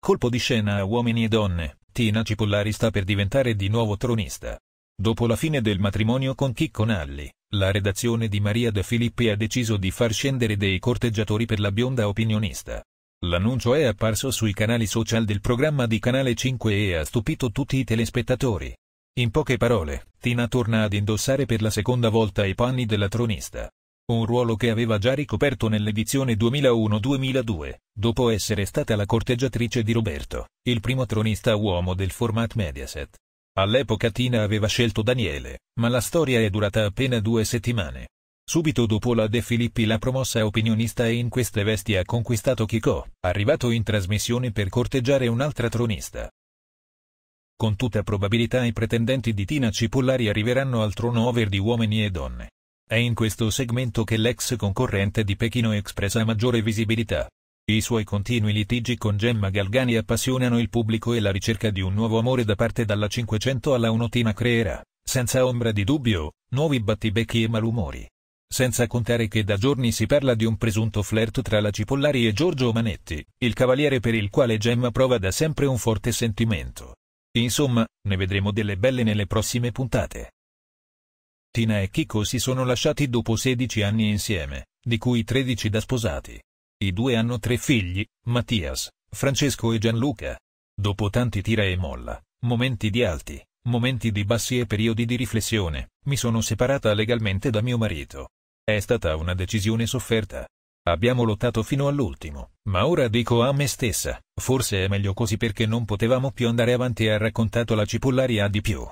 Colpo di scena a uomini e donne, Tina Cipollari sta per diventare di nuovo tronista. Dopo la fine del matrimonio con Chicco Nalli, la redazione di Maria De Filippi ha deciso di far scendere dei corteggiatori per la bionda opinionista. L'annuncio è apparso sui canali social del programma di Canale 5 e ha stupito tutti i telespettatori. In poche parole, Tina torna ad indossare per la seconda volta i panni della tronista. Un ruolo che aveva già ricoperto nell'edizione 2001-2002, dopo essere stata la corteggiatrice di Roberto, il primo tronista uomo del format Mediaset. All'epoca Tina aveva scelto Daniele, ma la storia è durata appena due settimane. Subito dopo la De Filippi la promossa opinionista e in queste vesti ha conquistato Chico, arrivato in trasmissione per corteggiare un'altra tronista. Con tutta probabilità i pretendenti di Tina Cipollari arriveranno al trono over di uomini e donne. È in questo segmento che l'ex concorrente di Pechino espressa maggiore visibilità. I suoi continui litigi con Gemma Galgani appassionano il pubblico e la ricerca di un nuovo amore da parte dalla 500 alla Unotina creerà, senza ombra di dubbio, nuovi battibecchi e malumori. Senza contare che da giorni si parla di un presunto flirt tra la Cipollari e Giorgio Manetti, il cavaliere per il quale Gemma prova da sempre un forte sentimento. Insomma, ne vedremo delle belle nelle prossime puntate. Tina e Chico si sono lasciati dopo 16 anni insieme, di cui 13 da sposati. I due hanno tre figli, Mattias, Francesco e Gianluca. Dopo tanti tira e molla, momenti di alti, momenti di bassi e periodi di riflessione, mi sono separata legalmente da mio marito. È stata una decisione sofferta. Abbiamo lottato fino all'ultimo, ma ora dico a me stessa, forse è meglio così perché non potevamo più andare avanti ha raccontato la cipollaria di più.